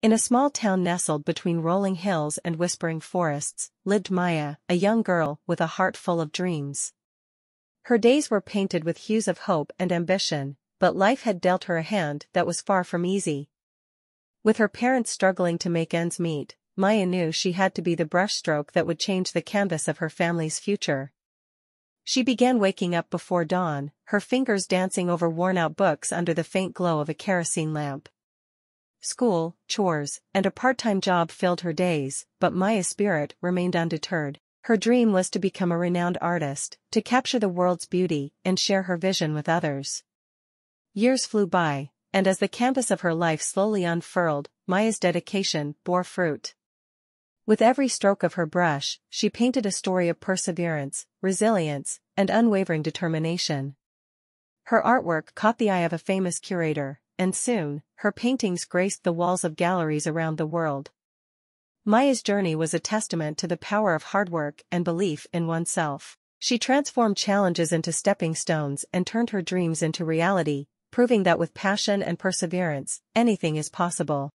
In a small town nestled between rolling hills and whispering forests, lived Maya, a young girl with a heart full of dreams. Her days were painted with hues of hope and ambition, but life had dealt her a hand that was far from easy. With her parents struggling to make ends meet, Maya knew she had to be the brushstroke that would change the canvas of her family's future. She began waking up before dawn, her fingers dancing over worn-out books under the faint glow of a kerosene lamp. School, chores, and a part-time job filled her days, but Maya's spirit remained undeterred. Her dream was to become a renowned artist, to capture the world's beauty and share her vision with others. Years flew by, and as the canvas of her life slowly unfurled, Maya's dedication bore fruit. With every stroke of her brush, she painted a story of perseverance, resilience, and unwavering determination. Her artwork caught the eye of a famous curator, and soon, her paintings graced the walls of galleries around the world. Maya's journey was a testament to the power of hard work and belief in oneself. She transformed challenges into stepping stones and turned her dreams into reality, proving that with passion and perseverance, anything is possible.